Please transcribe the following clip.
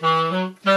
Mm-hmm.